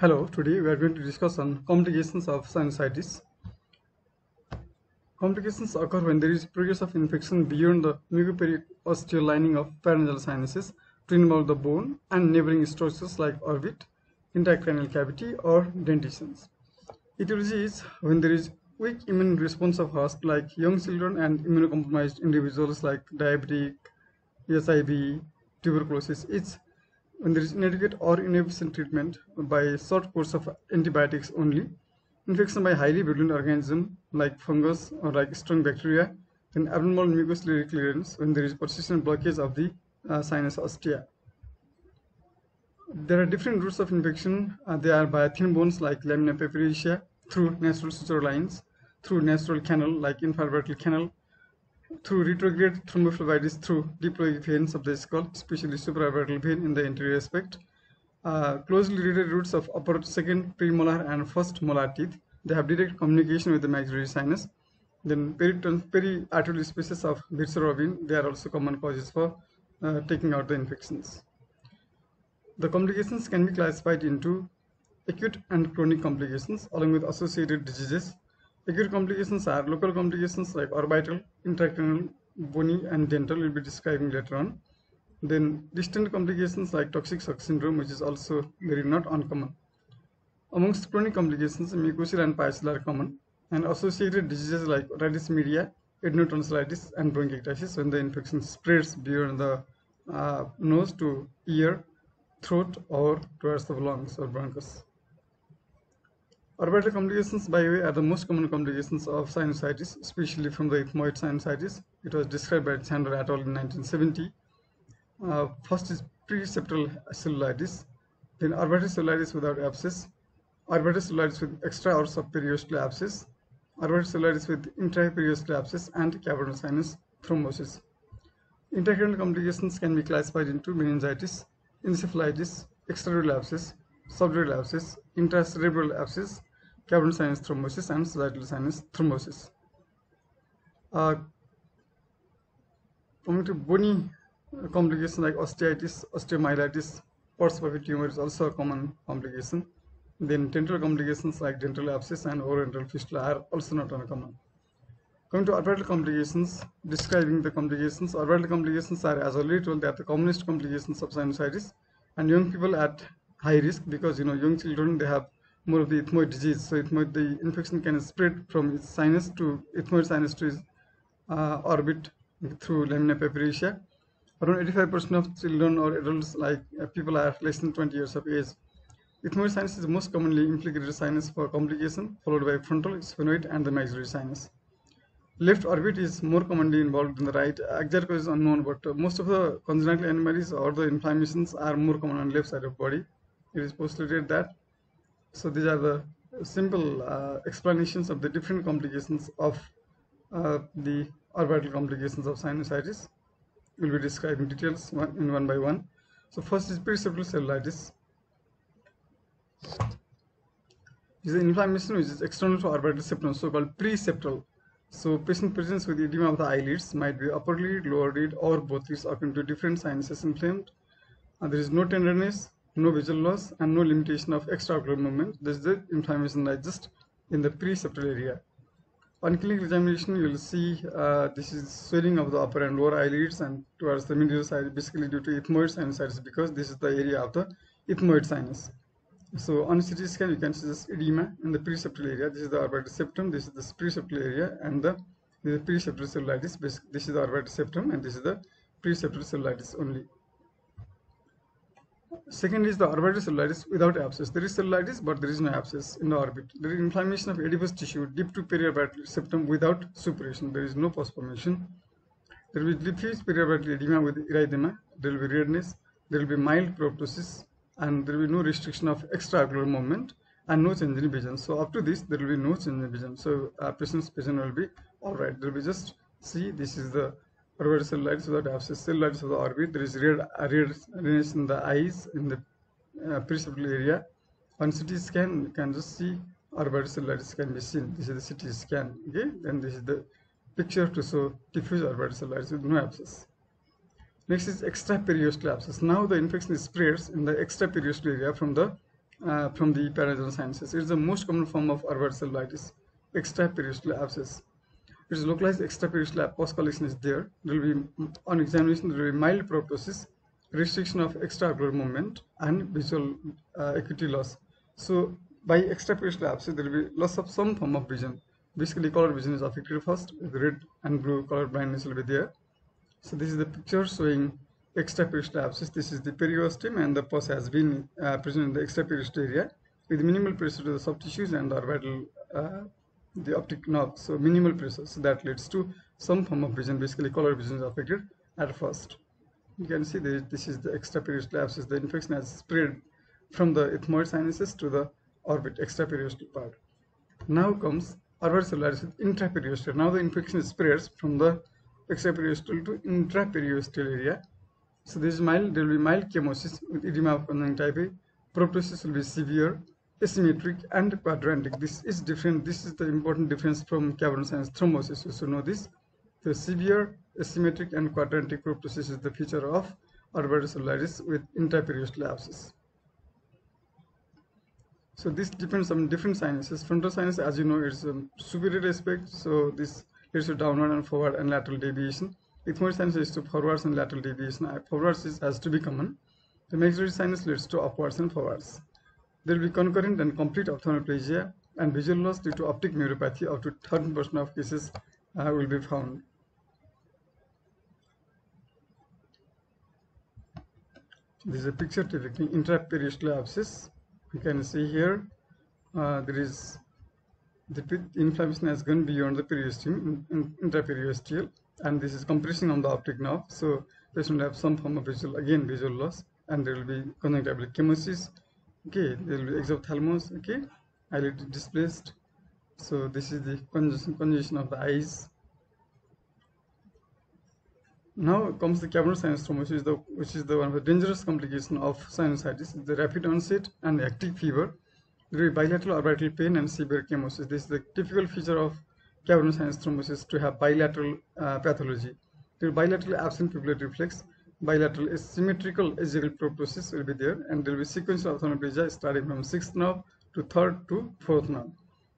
Hello, today we are going to discuss on complications of sinusitis. Complications occur when there is progress of infection beyond the mucoperiosteal lining of paranasal sinuses to involve the bone and neighboring structures like orbit, intracranial cavity, or dentitions. Etiology is when there is weak immune response of host like young children and immunocompromised individuals like diabetic, HIV, tuberculosis. It's when there is inadequate or inefficient treatment by short course of antibiotics only, infection by highly virulent organism like fungus or like strong bacteria, then abnormal mucociliary clearance when there is persistent blockage of the uh, sinus ostia. There are different routes of infection. Uh, they are by thin bones like lamina papyracea, through natural suture lines, through natural canal like infravertebral canal, through retrograde thrombophlebitis through diploic veins of the skull, especially supraorbital vein in the anterior aspect. Uh, closely related roots of upper second premolar and first molar teeth. They have direct communication with the maxillary sinus. Then periarterial species of Breschet they are also common causes for uh, taking out the infections. The complications can be classified into acute and chronic complications along with associated diseases Acute complications are local complications like orbital, intracranial, bony, and dental we'll be describing later on. Then distant complications like toxic shock syndrome, which is also very not uncommon. Amongst chronic complications, mucocele and pyocele are common, and associated diseases like otitis media, adenotonsillitis, and bronchiectasis when the infection spreads beyond the uh, nose to ear, throat, or towards the lungs or bronchus. Orbital complications by the way are the most common complications of sinusitis, especially from the ethmoid sinusitis. It was described by Chandler et al. in 1970. Uh, first is pre-septal cellulitis, then orbital cellulitis without abscess, orbital cellulitis with extra or subperiosteal abscess, orbital cellulitis with intraperiosteal abscess, and cavernous sinus thrombosis. Intracranial complications can be classified into meningitis, encephalitis, extradural abscess, subdural abscess, intracerebral abscess, cavernous sinus thrombosis and sagittal sinus thrombosis. Uh, bony complications like osteitis, osteomyelitis, Pott's tumor is also a common complication. Then dental complications like dental abscess and oroantral fistula are also not uncommon. Coming to orbital complications, describing the complications, orbital complications are as already told that the commonest complications of sinusitis and young people at high risk because you know young children they have more of the ethmoid disease. So ethmoid, the infection can spread from its sinus to ethmoid sinus to its uh, orbit through lamina papyracea. Around 85% of children or adults, like uh, people are less than 20 years of age. Ethmoid sinus is the most commonly implicated sinus for complication, followed by frontal, sphenoid, and the maxillary sinus. Left orbit is more commonly involved than the right. Exact cause is unknown, but most of the congenital anomalies or the inflammations are more common on left side of body. It is postulated that so these are the simple uh, explanations of the different complications of uh, the orbital complications of sinusitis. We'll be describing details one, in one by one. So first is pre-septal cellulitis. Is an inflammation which is external to orbital septum, so-called pre-septal. So patient presents with edema of the eyelids might be upper lid, lower lid, or both is occurring to different sinuses inflamed. And there is no tenderness, no visual loss and no limitation of extraocular movement. This is the inflammation just in the pre-septal area. On clinical examination, you will see uh, this is swelling of the upper and lower eyelids and towards the middle side, basically due to ethmoid sinusitis because this is the area of the ethmoid sinus. So on CT scan, you can see this edema in the pre-septal area. This is the orbital septum, this is the pre-septal area, and the, the pre-septal cellulitis. This is the orbital septum, and this is the pre-septal cellulitis only. Second is the orbital cellulitis without abscess. There is cellulitis, but there is no abscess in the orbit. There is inflammation of adipose tissue deep to periorbital septum without suppuration. There is no pus. There will be diffuse periorbital edema with erythema. There will be redness. There will be mild proptosis, and there will be no restriction of extraocular movement and no change in vision. So up to this, there will be no change in vision. So uh, patient's vision will be all right. There will be just see this is the orbital cellulitis without abscess cellulitis of the orbit. There is red, redness in the eyes in the uh, area. On CT scan, you can just see orbital lights can be seen. This is the CT scan. Okay, then this is the picture to show diffuse orbital cellulitis with no abscess. Next is extra extraperiosteal abscess. Now the infection spreads in the extra extraperiosteal area from the uh, from the paranasal sinuses. It is the most common form of orbital cellulitis, extraperiosteal abscess. It is localized extraperiosteal pus collection is there. There will be on examination there will be mild proptosis, restriction of extraocular movement, and visual uh, acuity loss. So by extraperiosteal abscess there will be loss of some form of vision. Basically, color vision is affected first. The red and blue color blindness will be there. So this is the picture showing extraperiosteal abscess. This is the periosteum and the pus has been uh, present in the extraperiosteal area with minimal pressure to the soft tissues and the orbital, uh, the optic nerve. So minimal pressure. So that leads to some form of vision. Basically, color vision is affected at first. You can see that this is the extraperiosteal abscess. The infection has spread from the ethmoid sinuses to the orbit extraperiosteal part. Now comes with intraperiosteal. Now the infection spreads from the extraperiosteal to intraperiosteal area so this is mild, there will be mild chemosis with edema of conjunctiva. Proptosis will be severe, asymmetric and quadrantic. This is different. This is the important difference from cavernous sinus thrombosis. You should know this. The severe, asymmetric and quadrantic proptosis is the feature of cellulitis with intraperiosteal abscess. So this depends on different sinuses. Frontal sinus, as you know, is superior aspect. So this leads to downward and forward and lateral deviation. Ethmoid sinus leads to forwards and lateral deviation. Forwards is, has to be common. The maxillary sinus leads to upwards and forwards. There will be concurrent and complete ophthalmoplegia and visual loss due to optic neuropathy. Up to 13% of cases uh, will be found. This is a picture depicting intraperiosteal abscess. You can see here uh, there is the inflammation has gone beyond the periosteum, in, in, intraperiosteal and this is compressing on the optic nerve so patient will have some form of visual again visual loss and there will be conjunctival chemosis okay there will be exophthalmos okay? Eyelid displaced. So this is the congestion, congestion of the eyes. Now comes the cavernous sinus thrombosis the which is the one of the dangerous complication of sinusitis. The rapid onset and active fever. Be bilateral orbital pain and severe chemosis. This is the typical feature of cavernous sinus thrombosis to have bilateral uh, pathology. The bilateral absent pupillary reflex, bilateral asymmetrical axial proptosis will be there, and there will be sequential ophthalmoplegia starting from sixth nerve to third to fourth nerve.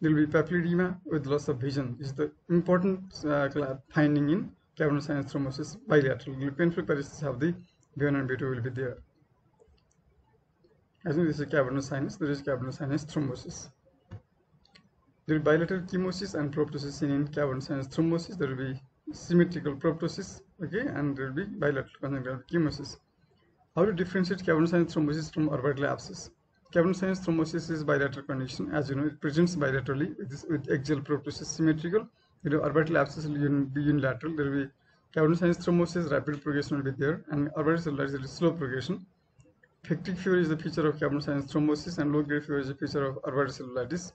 There will be papilledema with loss of vision. This is the important uh, finding in cavernous sinus thrombosis bilateral. The painful paresis of the V1 and V2 will be there. As in this is cavernous sinus, there is cavernous sinus thrombosis. There will be bilateral chemosis and proptosis seen in cavernous sinus thrombosis. There will be symmetrical proptosis, okay, and there will be bilateral conjunctival chemosis. How to differentiate cavernous thrombosis from orbital abscess? Cavernous thrombosis is bilateral condition. As you know, it presents bilaterally with, with axial proptosis symmetrical. You know, orbital abscess will be unilateral. There will be cavernous thrombosis, rapid progression will be there, and orbital cellulitis is slow progression. Hectic fever is the feature of cavernous sinus thrombosis, and low-grade fever is the feature of orbital cellulitis.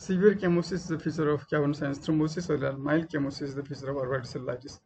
Severe chemosis is the feature of cavernous sinus thrombosis, while mild chemosis is the feature of orbital cellulitis.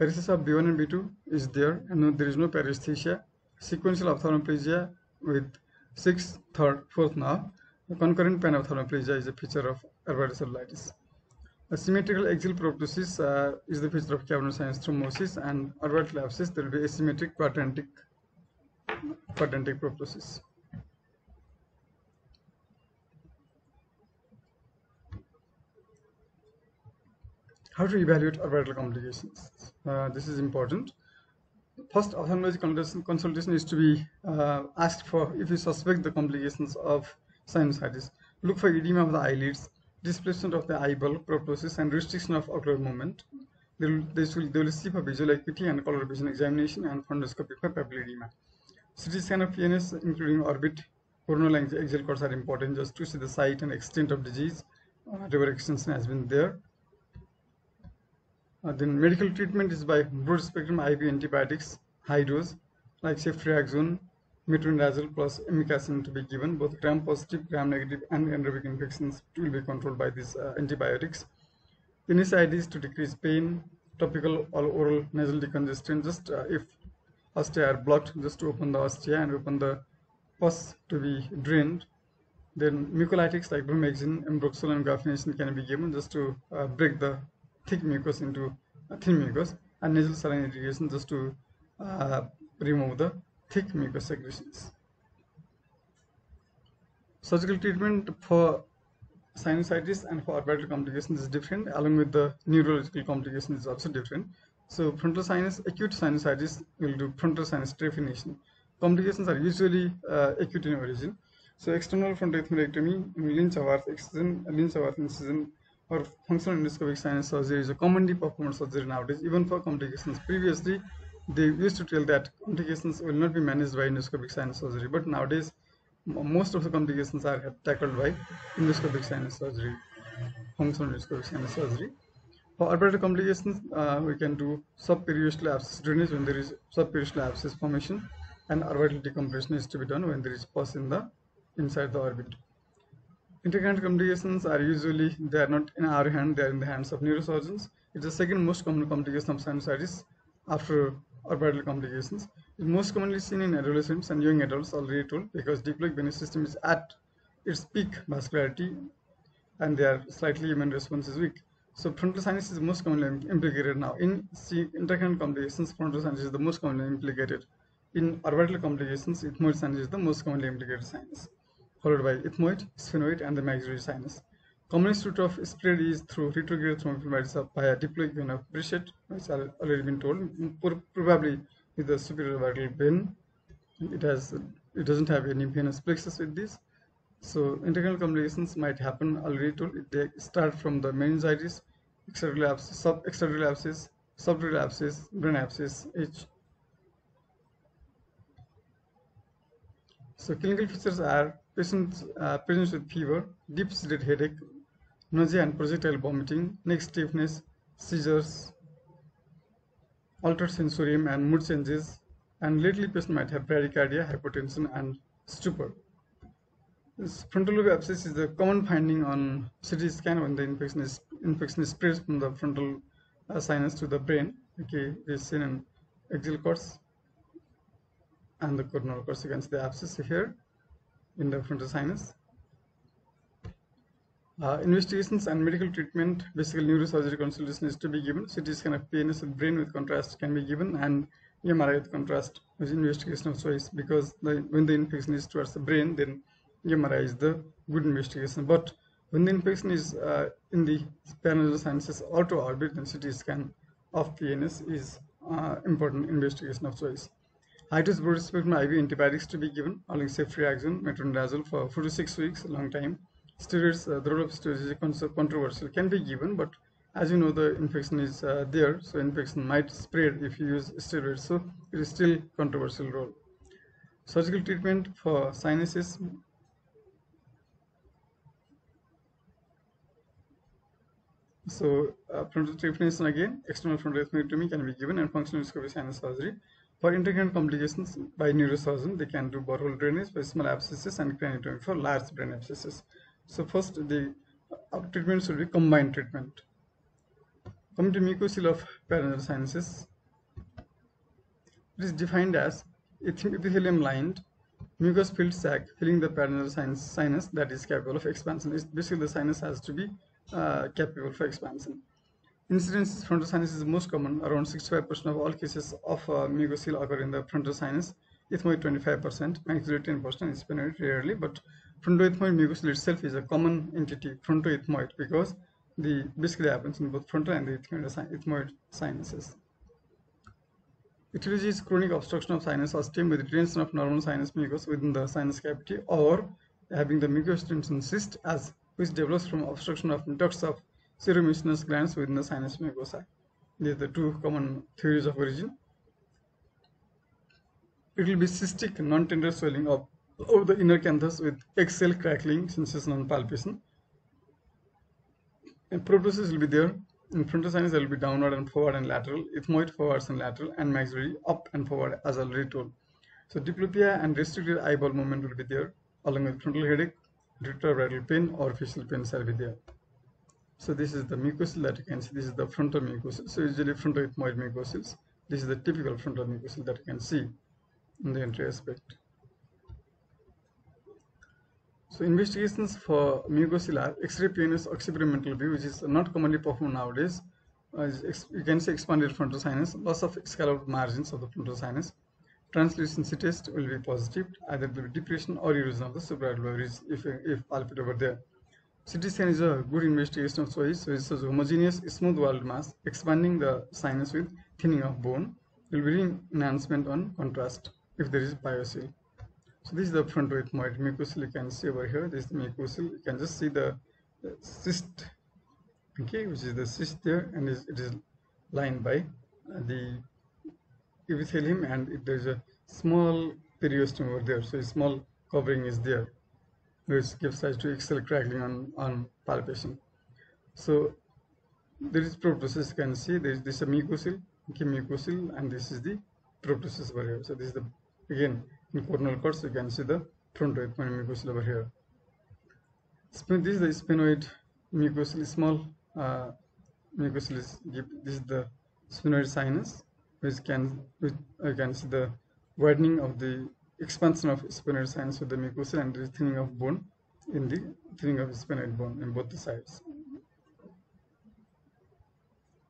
Paresis of V1 and V2 is there, and there is no paresthesia. Sequential ophthalmoplegia with 6th, 3rd, 4th nerve. Concurrent panophthalmoplegia is a feature of orbital cellulitis. A symmetrical axial proptosis uh, is the feature of cavernous sinus thrombosis, and orbital abscess there will be asymmetric quadrantic quadrantic proptosis. How to evaluate orbital complications? Uh, this is important. First, ophthalmology consultation is to be uh, asked for if you suspect the complications of sinusitis. Look for edema of the eyelids, displacement of the eyeball, proptosis, and restriction of ocular movement. They will, this will, they will visual acuity and color vision examination and fundoscopy for papilledema. CT scan of PNS, including orbit, coronal and axial cords are important just to see the site and extent of disease. Uh, whatever extension has been there. Uh, then medical treatment is by broad spectrum IV antibiotics, high dose, like ceftriaxone, metronidazole plus amikacin to be given. Both gram-positive, gram-negative, and anaerobic infections will be controlled by these uh, antibiotics. The next idea is to decrease pain, topical or oral nasal decongestant, just uh, if ostia are blocked, just to open the ostia and open the pus to be drained. Then mucolytics like bromhexine, ambroxol, and guaifenesin can be given just to uh, break the thick mucus into thin mucus and nasal saline irrigation just to uh, remove the thick mucus secretions. Surgical treatment for sinusitis and for orbital complications is different along with the neurological complications is also different. So frontal sinus, acute sinusitis will do frontal sinus trephination. Complications are usually uh, acute in origin. So external frontal atherectomy, Lynch-Howarth excision, Lynch-Howarth incision or functional endoscopic sinus surgery is a commonly performed surgery nowadays even for complications. Previously they used to tell that complications will not be managed by endoscopic sinus surgery but nowadays most of the complications are tackled by endoscopic sinus surgery, functional endoscopic sinus surgery. For orbital complications, uh, we can do subperiosteal abscess drainage when there is subperiosteal abscess formation, and orbital decompression is to be done when there is pus in the inside the orbit. Intercranial complications are usually they are not in our hand; they are in the hands of neurosurgeons. It's the second most common complication of sinusitis after orbital complications is most commonly seen in adolescents and young adults already told because diploic venous system is at its peak vascularity and their slightly immune response is weak. So frontal sinus is most commonly implicated now. In intercranial complications, frontal sinus is the most commonly implicated. In orbital complications, ethmoid sinus is the most commonly implicated sinus, followed by ethmoid, sphenoid, and the maxillary sinus. Commonest route of spread is through retrograde thrombophlebitis via diploic vein of Breschet, which has already been told, probably with the superior orbital vein. It has it doesn't have any venous plexus with this. So intercranial complications might happen already told. They start from the meningitis, extradural abscess, sub extradural abscess, subdural abscess, brain abscess, H. So clinical features are patients uh, with fever, deep seated headache, nausea and projectile vomiting, neck stiffness, seizures, altered sensorium and mood changes, and lately patient might have bradycardia, hypotension, and stupor. This frontal lobe abscess is a common finding on CT scan when the infection is infection spreads from the frontal uh, sinus to the brain. Okay, it is seen in axial cords and the coronal cords. You can see the abscess here in the frontal sinus. Uh, investigations and medical treatment, basically neurosurgery consultation is to be given. CT scan of PNS with brain with contrast can be given and MRI with contrast is investigation of choice because the, when the infection is towards the brain, then MRI is the good investigation. But when the infection is uh, in the paranasal sinuses or to orbit, then CT scan of PNS is uh, important investigation of choice. High dose broad IV antibiotics to be given, along ceftriaxone, metronidazole for 4 to 6 weeks, a long time steroids, uh, the role of steroids is controversial, can be given, but as you know, the infection is uh, there, so infection might spread if you use steroids, so it is still controversial role. Surgical treatment for sinuses. So uh, frontal trephination again, external frontoethmoidectomy can be given and functional endoscopy sinus surgery. For intercranial complications by neurosurgeon, they can do burr hole drainage for small abscesses and craniotomy for large brain abscesses. So first the treatment should be combined treatment. Coming to mucocele of paranasal sinuses, it is defined as epithelium lined mucus filled sac filling the paranasal sinus, sinus that is capable of expansion. It's basically the sinus has to be uh, capable for expansion. Incidence frontal sinus is most common. Around 65% of all cases of uh, mucocele occur in the frontal sinus. Ethmoid 25%, maxillary 10%, sphenoid rarely, but frontoethmoid mucocele itself is a common entity, frontoethmoid, because the basically happens in both frontal and the ethmoid sinuses. Etiology is chronic obstruction of sinus or stem with retention of normal sinus mucus within the sinus cavity or having the mucous retention cyst as which develops from obstruction of ducts of seromucinous glands within the sinus mucosa. These are the two common theories of origin. It will be cystic, non-tender swelling of of the inner canthus with eggshell crackling sensation and palpation. And proptosis will be there. In frontal sinus, there will be downward and forward and lateral, ethmoid forwards and lateral, and maxillary up and forward as already told. So diplopia and restricted eyeball movement will be there, along with frontal headache, retroradial pain or facial pain will be there. So this is the mucocele that you can see. This is the frontal mucocele. So usually frontal ethmoid mucoceles. This is the typical frontal mucocele that you can see in the entry aspect. So investigations for mucocele are X-ray PNS occipitomental view, which is not commonly performed nowadays. Uh, you can see expanded frontal sinus, loss of scalloped margins of the frontal sinus, translucency test will be positive, either be depression or erosion of the ridge if, if palpate over there. CT is a good investigation of choice, so it's a homogeneous, smooth walled mass, expanding the sinus with thinning of bone will bring enhancement on contrast if there is pyocele. So this is the frontoethmoid mucocele you can see over here. This mucocele. You can just see the, the cyst, okay, which is the cyst there, and it is lined by uh, the epithelium, and it, there is a small periosteum over there. So a small covering is there, which gives rise to eggshell crackling on on palpation. So there is proptosis. You can see there is this is a mucocele, okay, mucocele, and this is the proptosis over here. So this is the again in coronal cords you can see the frontoethmoid mucocele over here. This is the sphenoid mucocele, small uh, mucocele. Is, this is the sphenoid sinus, which can which you can see the widening of the expansion of sphenoid sinus with the mucocele and the thinning of bone in the thinning of sphenoid bone in both the sides.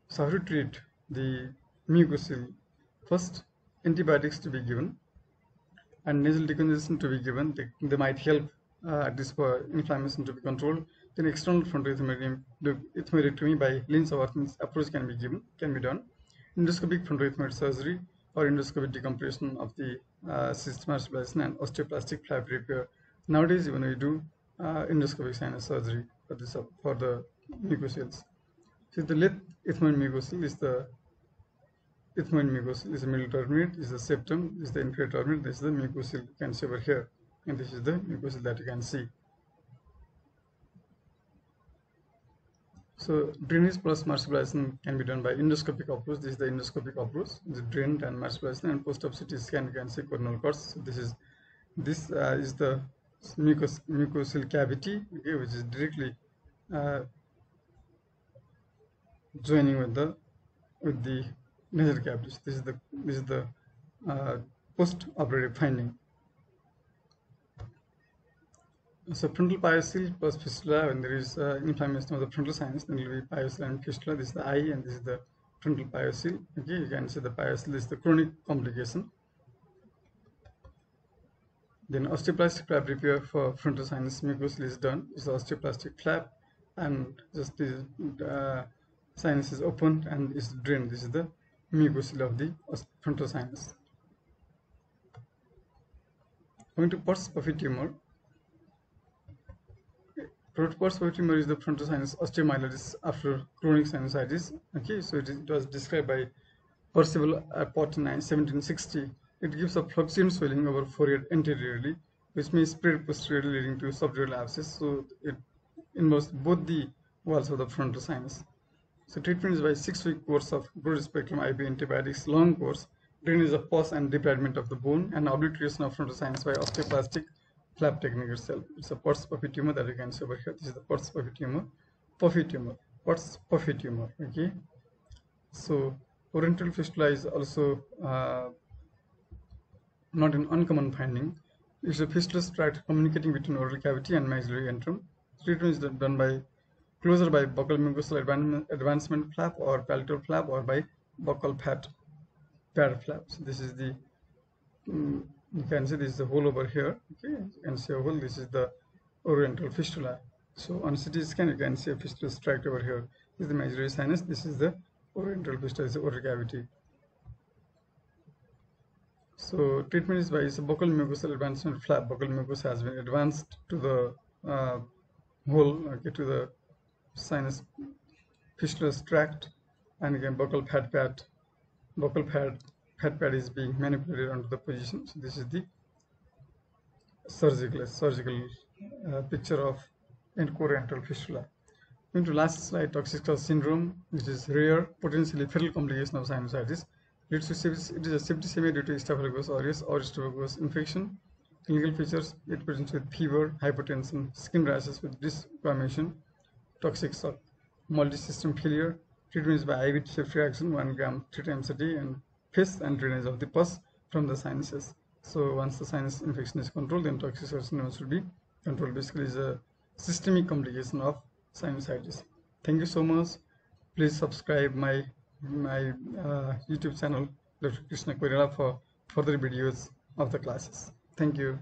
So how to treat the mucocele? First, antibiotics to be given and nasal decongestion to be given. They, they might help uh, this for inflammation to be controlled. Then external frontoethmoidectomy by Linz-Watkins approach can be given, can be done. Endoscopic frontoethmoid surgery or endoscopic decompression of the uh, system and osteoplastic flap repair. Nowadays, even we do uh, endoscopic sinus surgery for this for the mucoceles. So the left ethmoid mucocele is the ethmoid mucocele is the middle turbinate, is the septum, is the inferior turbinate, this is the mucocele you can see over here, and this is the mucocele that you can see. So drainage plus marsupialization can be done by endoscopic approach. This is the endoscopic approach. The drained and marsupialization and post-op CT scan you can see coronal cords. So this is this uh, is the mucous mucosal cavity, okay, which is directly uh, joining with the with the nasal cavities. This is the this is the uh, post-operative finding. So frontal pyocele plus fistula, when there is uh, inflammation of the frontal sinus, then it will be pyocele and fistula. This is the eye, and this is the frontal pyocele. Okay, you can see the piocele is the chronic complication. Then osteoplastic flap repair for frontal sinus mucocele is done. Is osteoplastic flap, and just the uh, sinus is opened and is drained. This is the mucocele of the frontal sinus. Going to Pott's Puffy tumor. Pott's Puffy tumor is the frontal sinus osteomyelitis after chronic sinusitis. Okay, so it, is, it was described by Percivall Pott in 1760 it gives a fluoxetine swelling over forehead anteriorly, which may spread posteriorly leading to subdural abscess. So it involves both the walls of the frontal sinus. So treatment is by six-week course of broad-spectrum IV antibiotics, long course, drainage of pus and debridement of the bone, and obliteration of frontal sinus by osteoplastic flap technique itself. It's a Pott's puffy tumor that you can see over here. This is the Pott's puffy tumor, puffy tumor, Pott's puffy tumor. Okay. So parental fistula is also uh, not an uncommon finding. It's a fistulous tract communicating between oral cavity and maxillary antrum. Treatment is done by closure by buccal mucosal advancement flap or palatal flap or by buccal pad pad flap. So this is the um, you can see this is the hole over here. Okay, you can see a hole. This is the oroantral fistula. So on CT scan you can see a fistula tract over here. This is the maxillary sinus. This is the oroantral fistula. This is the oral cavity. So treatment is by buccal mucosal advancement flap. Buccal mucosa has been advanced to the uh, hole, okay, to the sinus fistulous tract, and again buccal pad pad, buccal pad pad pad is being manipulated onto the position. So this is the surgical surgical uh, picture of endocorental fistula. Going to last slide, toxic syndrome, which is rare, potentially fatal complication of sinusitis leads to it is a septicemia due to Staphylococcus aureus or Staphylococcus infection. Clinical features it presents with fever, hypertension, skin rashes with discoloration, toxic shock, multi-system failure. Treatment is by IV ceftriaxone 1 gram 3 times a day and fist and drainage of the pus from the sinuses. So once the sinus infection is controlled, then toxic syndrome should be controlled. Basically, is a systemic complication of sinusitis. Thank you so much. Please subscribe my my uh, YouTube channel, Dr. Krishna Koirala, for further videos of the classes. Thank you.